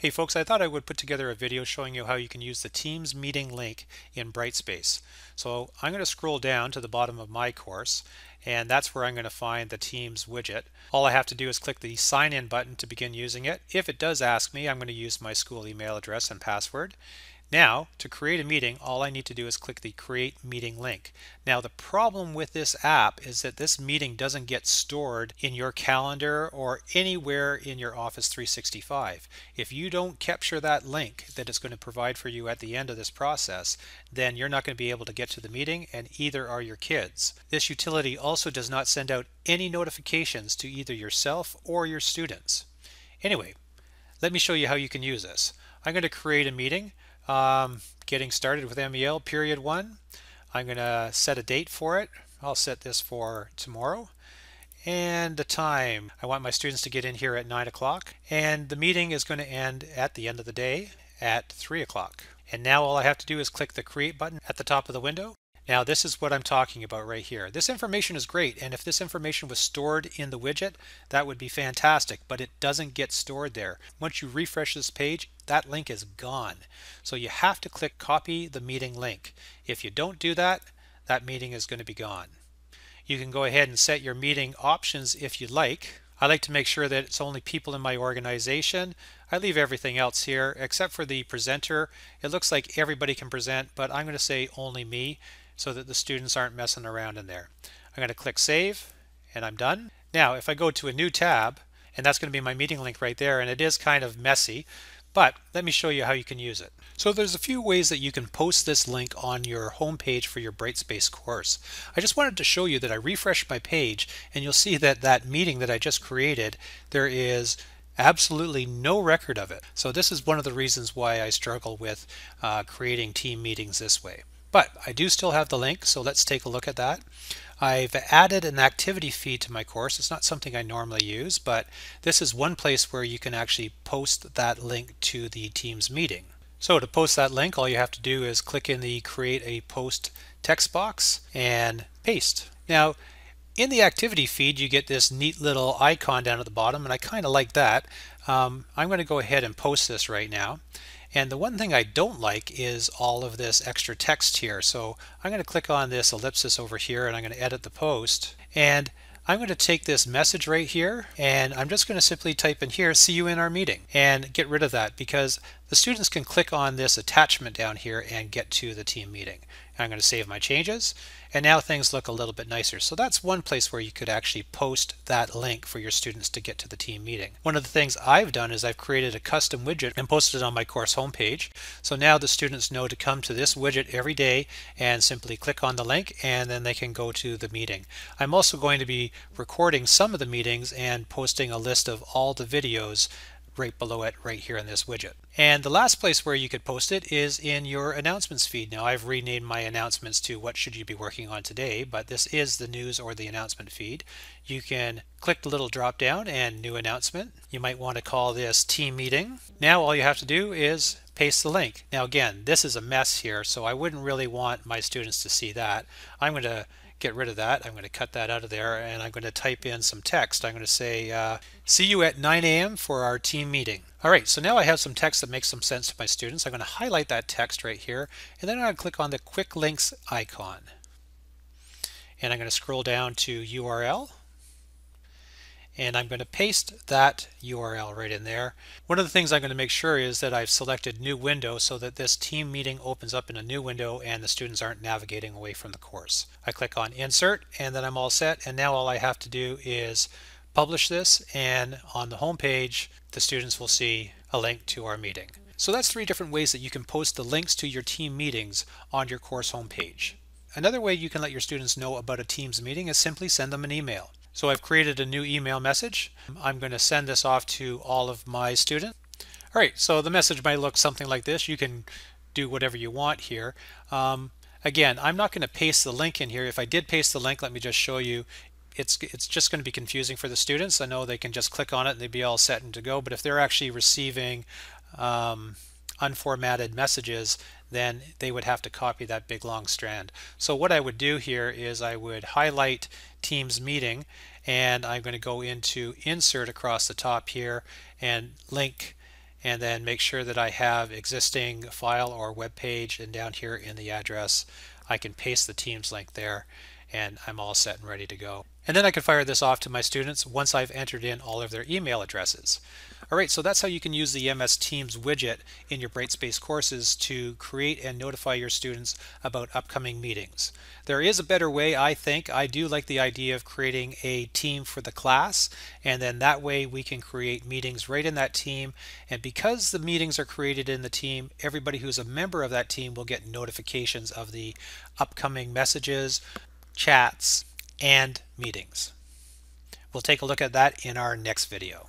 Hey folks, I thought I would put together a video showing you how you can use the Teams meeting link in Brightspace. So I'm going to scroll down to the bottom of my course and that's where I'm going to find the Teams widget. All I have to do is click the sign in button to begin using it. If it does ask me, I'm going to use my school email address and password. Now, to create a meeting, all I need to do is click the Create Meeting link. Now, the problem with this app is that this meeting doesn't get stored in your calendar or anywhere in your Office 365. If you don't capture that link that it's going to provide for you at the end of this process, then you're not going to be able to get to the meeting, and either are your kids. This utility also does not send out any notifications to either yourself or your students. Anyway, let me show you how you can use this. I'm going to create a meeting. Um, getting started with MEL period one. I'm going to set a date for it. I'll set this for tomorrow. And the time, I want my students to get in here at 9 o'clock. And the meeting is going to end at the end of the day at 3 o'clock. And now all I have to do is click the create button at the top of the window now this is what I'm talking about right here. This information is great and if this information was stored in the widget that would be fantastic but it doesn't get stored there. Once you refresh this page that link is gone. So you have to click copy the meeting link. If you don't do that that meeting is going to be gone. You can go ahead and set your meeting options if you like. I like to make sure that it's only people in my organization. I leave everything else here except for the presenter. It looks like everybody can present but I'm going to say only me so that the students aren't messing around in there. I'm going to click Save and I'm done. Now if I go to a new tab and that's going to be my meeting link right there and it is kind of messy but let me show you how you can use it. So there's a few ways that you can post this link on your home page for your Brightspace course. I just wanted to show you that I refreshed my page and you'll see that that meeting that I just created there is absolutely no record of it. So this is one of the reasons why I struggle with uh, creating team meetings this way. But I do still have the link, so let's take a look at that. I've added an activity feed to my course. It's not something I normally use, but this is one place where you can actually post that link to the Teams meeting. So to post that link, all you have to do is click in the create a post text box and paste. Now, in the activity feed, you get this neat little icon down at the bottom, and I kind of like that. Um, I'm going to go ahead and post this right now. And the one thing I don't like is all of this extra text here. So I'm going to click on this ellipsis over here and I'm going to edit the post. And I'm going to take this message right here and I'm just going to simply type in here, see you in our meeting and get rid of that because the students can click on this attachment down here and get to the team meeting. I'm going to save my changes and now things look a little bit nicer. So that's one place where you could actually post that link for your students to get to the team meeting. One of the things I've done is I've created a custom widget and posted it on my course homepage. So now the students know to come to this widget every day and simply click on the link and then they can go to the meeting. I'm also going to be recording some of the meetings and posting a list of all the videos right below it right here in this widget. And the last place where you could post it is in your announcements feed. Now I've renamed my announcements to what should you be working on today, but this is the news or the announcement feed. You can click the little drop down and new announcement. You might want to call this team meeting. Now all you have to do is paste the link. Now again, this is a mess here, so I wouldn't really want my students to see that. I'm going to get rid of that. I'm going to cut that out of there and I'm going to type in some text. I'm going to say, uh, see you at 9 a.m. for our team meeting. All right, so now I have some text that makes some sense to my students. I'm going to highlight that text right here and then I'm going to click on the quick links icon. And I'm going to scroll down to URL and I'm going to paste that URL right in there. One of the things I'm going to make sure is that I've selected new window so that this team meeting opens up in a new window and the students aren't navigating away from the course. I click on insert and then I'm all set and now all I have to do is publish this and on the home page the students will see a link to our meeting. So that's three different ways that you can post the links to your team meetings on your course homepage. Another way you can let your students know about a Teams meeting is simply send them an email. So I've created a new email message. I'm going to send this off to all of my students. All right, so the message might look something like this. You can do whatever you want here. Um, again, I'm not going to paste the link in here. If I did paste the link, let me just show you. It's, it's just going to be confusing for the students. I know they can just click on it and they'd be all set and to go, but if they're actually receiving um, unformatted messages, then they would have to copy that big long strand. So what I would do here is I would highlight Teams meeting and I'm going to go into insert across the top here and link and then make sure that I have existing file or web page and down here in the address I can paste the Teams link there and I'm all set and ready to go. And then I can fire this off to my students once I've entered in all of their email addresses. All right, so that's how you can use the MS Teams widget in your Brightspace courses to create and notify your students about upcoming meetings. There is a better way, I think. I do like the idea of creating a team for the class, and then that way we can create meetings right in that team. And because the meetings are created in the team, everybody who's a member of that team will get notifications of the upcoming messages, chats, and meetings. We'll take a look at that in our next video.